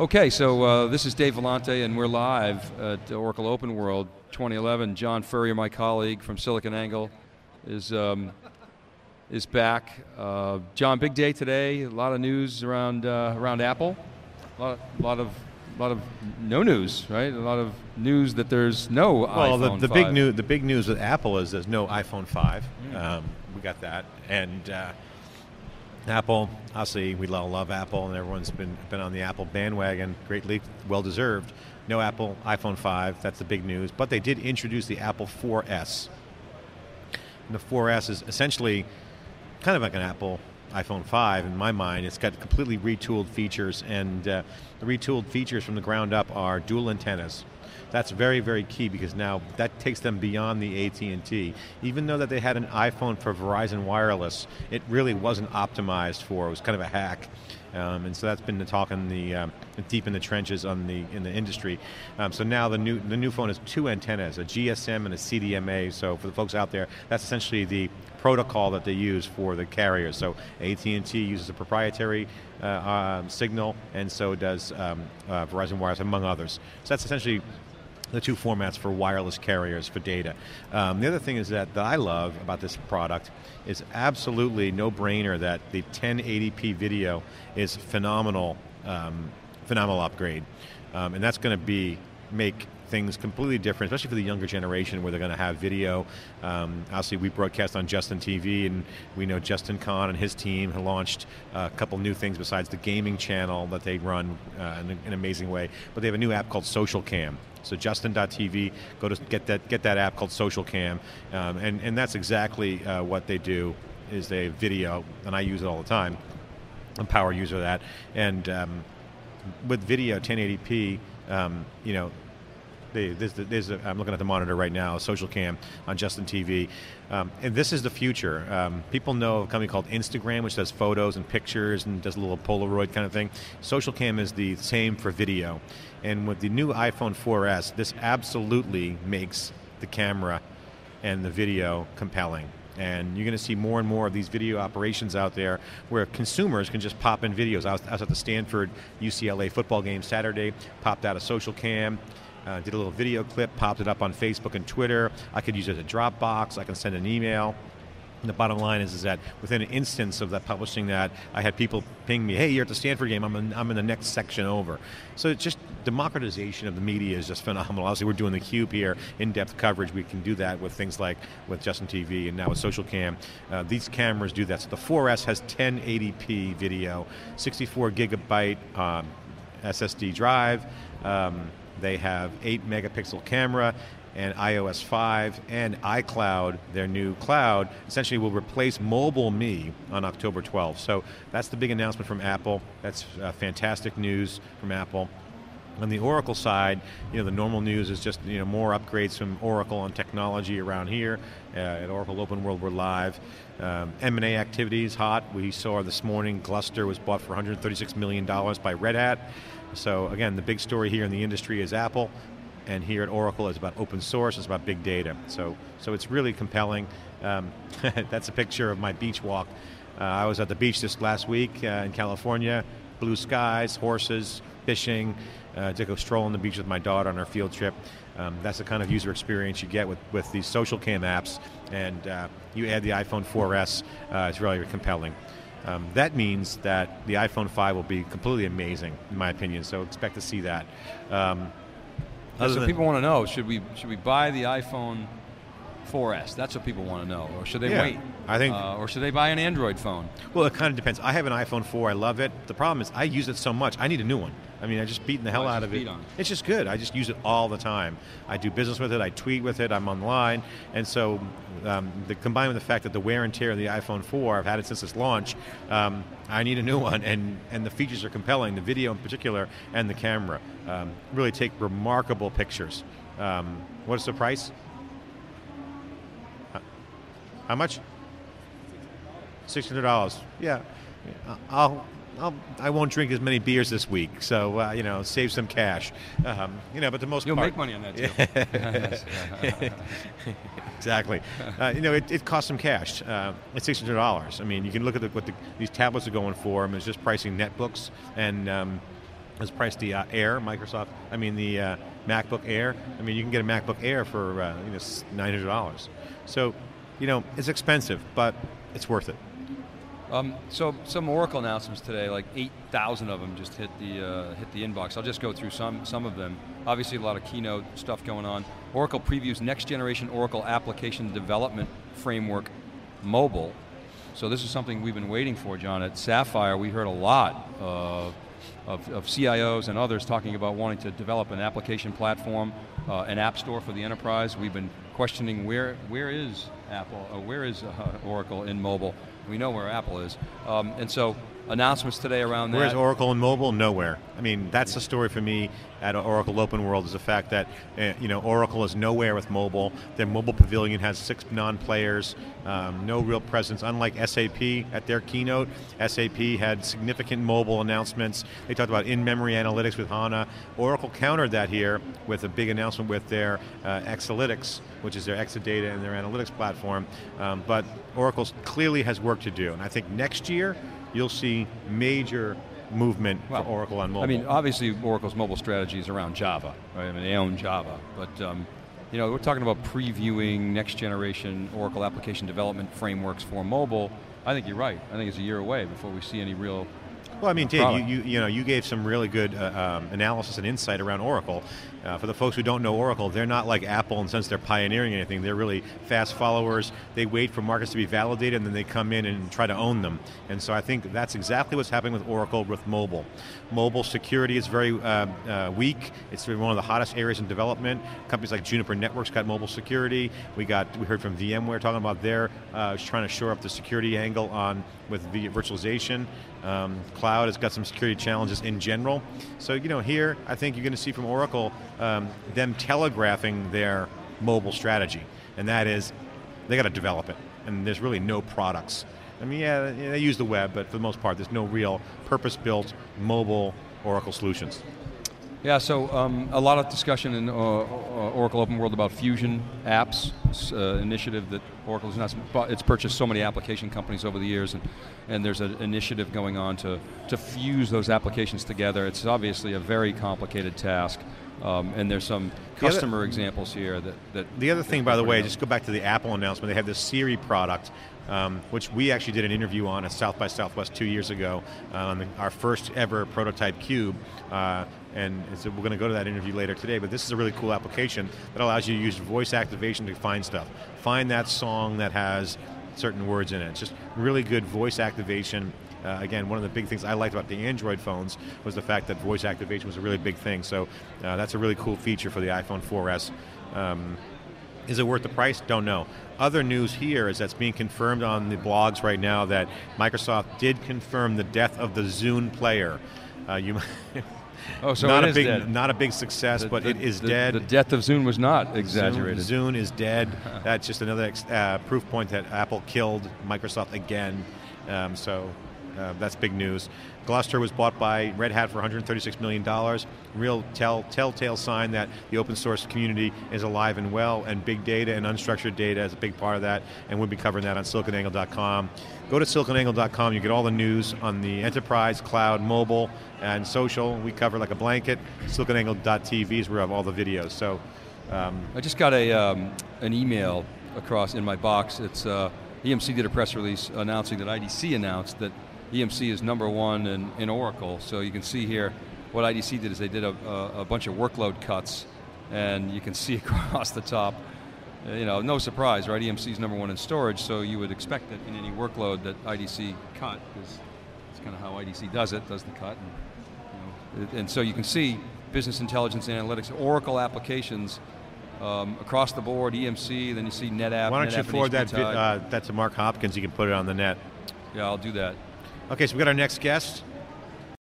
Okay, so uh, this is Dave Vellante, and we're live at Oracle Open World 2011. John Furrier, my colleague from SiliconANGLE, is um, is back. Uh, John, big day today. A lot of news around uh, around Apple. A lot, a lot of a lot of no news, right? A lot of news that there's no well, iPhone the, the 5. big news the big news with Apple is there's no iPhone 5. Um, we got that, and uh, Apple. Obviously, we all love Apple, and everyone's been been on the Apple bandwagon. Greatly, well deserved. No Apple iPhone 5. That's the big news. But they did introduce the Apple 4S. And the 4S is essentially kind of like an Apple iPhone 5 in my mind. It's got completely retooled features, and uh, the retooled features from the ground up are dual antennas. That's very, very key because now that takes them beyond the AT&T. Even though that they had an iPhone for Verizon Wireless, it really wasn't optimized for. It was kind of a hack. Um, and so that's been the talk in the um, deep in the trenches on the in the industry. Um, so now the new the new phone has two antennas, a GSM and a CDMA. So for the folks out there, that's essentially the protocol that they use for the carriers. So AT&T uses a proprietary uh, um, signal, and so does um, uh, Verizon Wireless, among others. So that's essentially the two formats for wireless carriers for data. Um, the other thing is that, that I love about this product is absolutely no brainer that the 1080p video is phenomenal, um, phenomenal upgrade, um, and that's going to be make things completely different, especially for the younger generation where they're going to have video. Um, obviously, we broadcast on Justin TV, and we know Justin Kan and his team have launched a couple new things besides the gaming channel that they run uh, in an amazing way. But they have a new app called Social Cam. So Justin.tv, go to get that get that app called Social Cam, um, and and that's exactly uh, what they do. Is they video, and I use it all the time. I'm power user of that, and um, with video 1080p, um, you know, I'm looking at the monitor right now, Social Cam on Justin TV, um, and this is the future. Um, people know a company called Instagram, which does photos and pictures and does a little Polaroid kind of thing. Social Cam is the same for video, and with the new iPhone 4S, this absolutely makes the camera and the video compelling. And you're going to see more and more of these video operations out there where consumers can just pop in videos. I was, I was at the Stanford UCLA football game Saturday, popped out a social cam, uh, did a little video clip, popped it up on Facebook and Twitter. I could use it as a Dropbox, I can send an email. And the bottom line is, is that within an instance of that publishing that, I had people ping me, hey, you're at the Stanford game, I'm in, I'm in the next section over. So it's just democratization of the media is just phenomenal. Obviously, we're doing the Cube here, in-depth coverage. We can do that with things like with Justin TV and now with Social Cam. Uh, these cameras do that. So the 4S has 1080p video, 64 gigabyte um, SSD drive. Um, they have 8 megapixel camera and iOS 5 and iCloud, their new cloud, essentially will replace Mobile Me on October 12th. So that's the big announcement from Apple. That's uh, fantastic news from Apple. On the Oracle side, you know, the normal news is just you know more upgrades from Oracle on technology around here. Uh, at Oracle Open World, we're live. Um, M&A activity is hot. We saw this morning Gluster was bought for 136 million dollars by Red Hat. So again, the big story here in the industry is Apple, and here at Oracle it's about open source. It's about big data. So so it's really compelling. Um, that's a picture of my beach walk. Uh, I was at the beach this last week uh, in California. Blue skies, horses, fishing. Uh, to go stroll on the beach with my daughter on our field trip. Um, that's the kind of user experience you get with, with these social cam apps, and uh, you add the iPhone 4S, uh, it's really compelling. Um, that means that the iPhone 5 will be completely amazing, in my opinion. So expect to see that. Um, other so than- people want to know: should we should we buy the iPhone 4S? That's what people want to know. Or should they Yeah, wait? I think- Uh, or should they buy an Android phone? Well, it kind of depends. I have an iPhone 4. I love it. The problem is I use it so much. I need a new one. I mean, I just beaten the hell out of it. It's just good. I just use it all the time. I do business with it. I tweet with it. I'm online, and so um, the, combined with the fact that the wear and tear of the iPhone 4, I've had it since its launch. Um, I need a new one, and and the features are compelling. The video in particular, and the camera um, really take remarkable pictures. Um, what is the price? How much? Six hundred dollars. Yeah, I'll, I'll. I won't drink as many beers this week, so uh, you know, save some cash. Um, you know, but the most You'll part, make money on that too. exactly. Uh, you know, it, it costs some cash. Uh, it's six hundred dollars. I mean, you can look at the, what the, these tablets are going for. I mean, it's just pricing netbooks and. Um, has priced the uh, Air, Microsoft. I mean the uh, MacBook Air. I mean you can get a MacBook Air for uh, you know nine hundred dollars. So, you know it's expensive, but it's worth it. Um, so some Oracle announcements today, like 8,000 of them just hit the uh, hit the inbox. I'll just go through some some of them. Obviously, a lot of keynote stuff going on. Oracle previews next generation Oracle application development framework, mobile. So this is something we've been waiting for, John. At Sapphire, we heard a lot of, of, of CIOs and others talking about wanting to develop an application platform, uh, an app store for the enterprise. We've been questioning where where is Apple, or where is uh, Oracle in mobile. We know where Apple is. Um, and so announcements today around Where's. Oracle in mobile? Nowhere. I mean, that's the story for me at Oracle Open World is the fact that uh, you know Oracle is nowhere with mobile. Their mobile pavilion has six non-players, um, no real presence. Unlike SAP at their keynote, SAP had significant mobile announcements. They talked about in-memory analytics with HANA. Oracle countered that here with a big announcement with their uh, Exalytics, which is their Exadata and their analytics platform. Um, but Oracle clearly has work to do, and I think next year you'll see major movement Well, for Oracle on mobile. I mean, obviously Oracle's mobile strategy is around Java, right? I mean, they own Java, but um, you know, we're talking about previewing next generation Oracle application development frameworks for mobile. I think you're right. I think it's a year away before we see any real Well, I mean, Dave, you, you, you know, you gave some really good uh, um, analysis and insight around Oracle. Uh, for the folks who don't know Oracle, they're not like Apple in the sense they're pioneering anything. They're really fast followers. They wait for markets to be validated, and then they come in and try to own them. And so I think that's exactly what's happening with Oracle with mobile. Mobile security is very uh, uh, weak. It's one of the hottest areas in development. Companies like Juniper Networks got mobile security. We got we heard from VMware talking about their uh, trying to shore up the security angle on with the virtualization. Um, cloud has got some security challenges in general. So you know here, I think you're going to see from Oracle um, them telegraphing their mobile strategy, and that is they got to develop it, and there's really no products. I mean, yeah, they use the web, but for the most part, there's no real purpose-built mobile Oracle solutions. Yeah, so um, a lot of discussion in uh, uh, Oracle Open World about Fusion apps, uh, initiative that Oracle has not, it's purchased so many application companies over the years, and, and there's an initiative going on to, to fuse those applications together. It's obviously a very complicated task, um, and there's some The other- customer examples here that, that The other thing, by the way, out. just go back to the Apple announcement. They have this Siri product, um, which we actually did an interview on at South by Southwest two years ago on the, our first ever prototype cube. Uh, and so we're going to go to that interview later today. But this is a really cool application that allows you to use voice activation to find stuff. Find that song that has certain words in it. It's just really good voice activation. Uh, again, one of the big things I liked about the Android phones was the fact that voice activation was a really big thing. So uh, that's a really cool feature for the iPhone 4S. Um, is it worth the price? Don't know. Other news here is that's being confirmed on the blogs right now that Microsoft did confirm the death of the Zune player. Uh, you Oh, so not it a is big, dead. not a big success, The- but the- it is the- dead. The death of Zune was not exaggerated. Zune, Zune is dead. That's just another ex- uh, proof point that Apple killed Microsoft again. Um, so uh, that's big news. Gluster was bought by Red Hat for $136 million. Real tell, telltale sign that the open source community is alive and well, and big data and unstructured data is a big part of that, and we'll be covering that on siliconangle.com. Go to siliconangle.com, you get all the news on the enterprise, cloud, mobile, and social. We cover like a blanket. Siliconangle.tv is where we have all the videos. So um, I just got a um, an email across in my box. It's uh, EMC did a press release announcing that IDC announced that EMC is number one in, in Oracle. So you can see here what IDC did is they did a, a, a bunch of workload cuts, and you can see across the top. uh, You know, no surprise, right? EMC is number one in storage, so you would expect that in any workload that IDC cut, because it's kind of how IDC does it, does the cut. And, you know, and so you can see business intelligence and analytics, Oracle applications um, across the board, EMC, then you see NetApp. Why don't you NetApp and forward that, uh, that to Mark Hopkins? You can put it on the net. yeah, I'll do that. Okay, so we've got our next guest.